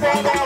Bye-bye.